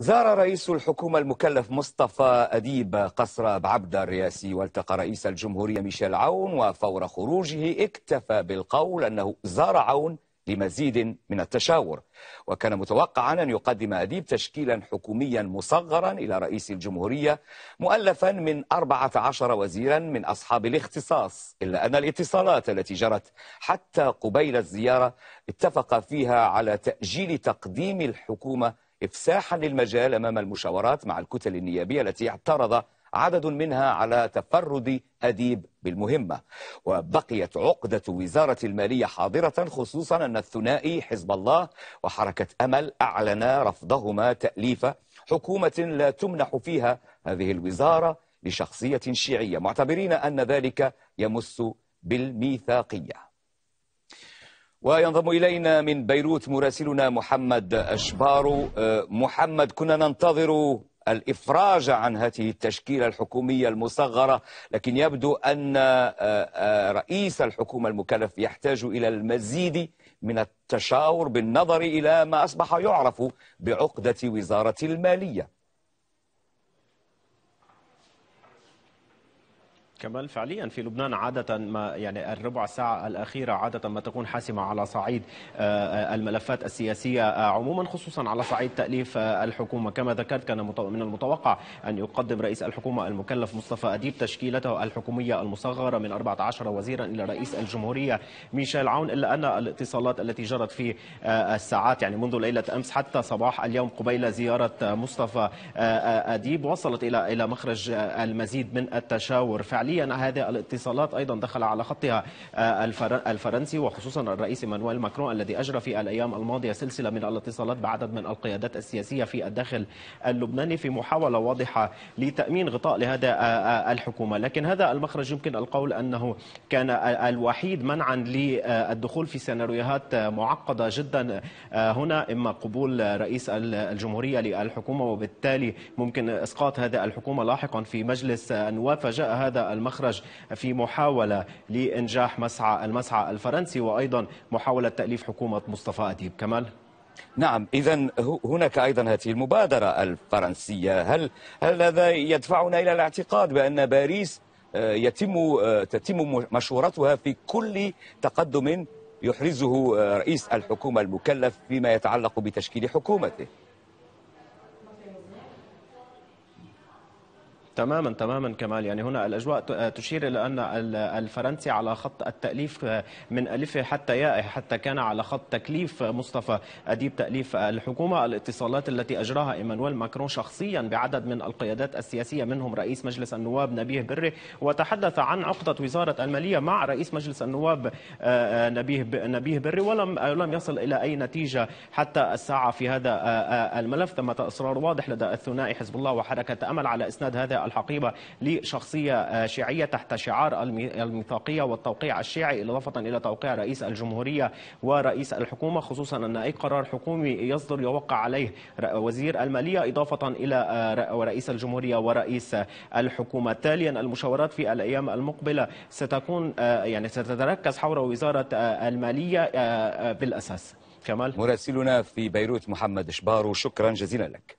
زار رئيس الحكومة المكلف مصطفى أديب قصر بعبدة الرئاسي والتقى رئيس الجمهورية ميشيل عون وفور خروجه اكتفى بالقول أنه زار عون لمزيد من التشاور. وكان متوقعا أن يقدم أديب تشكيلا حكوميا مصغرا إلى رئيس الجمهورية مؤلفا من 14 وزيرا من أصحاب الاختصاص إلا أن الاتصالات التي جرت حتى قبيل الزيارة اتفق فيها على تأجيل تقديم الحكومة إفساحا للمجال أمام المشاورات مع الكتل النيابية التي اعترض عدد منها على تفرد أديب بالمهمة. وبقيت عقدة وزارة المالية حاضرة خصوصا أن الثنائي حزب الله وحركة أمل أعلن رفضهما تأليف حكومة لا تمنح فيها هذه الوزارة لشخصية شيعية. معتبرين أن ذلك يمس بالميثاقية. وينضم إلينا من بيروت مراسلنا محمد أشبارو أه، محمد كنا ننتظر الإفراج عن هذه التشكيلة الحكومية المصغرة لكن يبدو أن أه، أه، رئيس الحكومة المكلف يحتاج إلى المزيد من التشاور بالنظر إلى ما أصبح يعرف بعقدة وزارة المالية. كمال. فعليا في لبنان عادة ما يعني الربع ساعة الأخيرة عادة ما تكون حاسمة على صعيد آه، الملفات السياسية آه، عموما خصوصا على صعيد تأليف آه، الحكومة. كما ذكرت كان من المتوقع أن يقدم رئيس الحكومة المكلف مصطفى أديب تشكيلته الحكومية المصغرة من 14 وزيرا إلى رئيس الجمهورية ميشيل عون إلا أن الاتصالات التي جرت في الساعات يعني منذ ليلة أمس حتى صباح اليوم قبيل زيارة مصطفى أديب وصلت إلى إلى مخرج المزيد من التشاور. فعليا حاليا هذه الاتصالات أيضا دخل على خطها آه، الفرنسي وخصوصا الرئيس مانويل ماكرون الذي أجرى في الأيام الماضية سلسلة من الاتصالات بعدد من القيادات السياسية في الداخل اللبناني في محاولة واضحة لتأمين غطاء لهذا آه، آه، الحكومة. لكن هذا المخرج يمكن القول أنه كان الوحيد منعا للدخول في سيناريوهات معقدة جدا هنا إما قبول رئيس الجمهورية للحكومة وبالتالي ممكن إسقاط هذا الحكومة لاحقا في مجلس النواب. فجاء هذا المخرج في محاولة لإنجاح مسعى المسعى الفرنسي وأيضا محاولة تأليف حكومة مصطفى أديب. كمال؟ نعم إذا هناك أيضا هذه المبادرة الفرنسية. هل هل هذا يدفعنا إلى الاعتقاد بأن باريس آه، يتم آه، تتم مشورتها في كل تقدم يحرزه آه، رئيس الحكومة المكلف فيما يتعلق بتشكيل حكومته؟ تماما تماما كمال. يعني هنا الأجواء تشير إلى أن الفرنسي على خط التأليف من الفه حتى يائه حتى كان على خط تكليف مصطفى أديب تأليف الحكومة. الاتصالات التي أجراها إيمانويل ماكرون شخصيا بعدد من القيادات السياسية منهم رئيس مجلس النواب نبيه بري. وتحدث عن عقدة وزارة المالية مع رئيس مجلس النواب آه، آه، نبيه نبيه بري. ولم لم يصل إلى أي نتيجة حتى الساعة في هذا آه، الملف. ثمة إصرار واضح لدى الثنائي حزب الله وحركة أمل على إسناد هذا الحقيبة لشخصية آه، شيعية تحت شعار الميثاقية والتوقيع الشيعي إضافة إلى توقيع رئيس الجمهورية ورئيس الحكومة خصوصا أن أي قرار حكومي يصدر يوقع عليه وزير المالية إضافة إلى آه، رئيس الجمهورية ورئيس الحكومة. تاليا المشاورات في الأيام المقبلة ستكون آه، يعني ستتركز حول وزارة المالية بالأساس. كمال؟ مراسلنا في بيروت محمد شبارو شكرا جزيلا لك.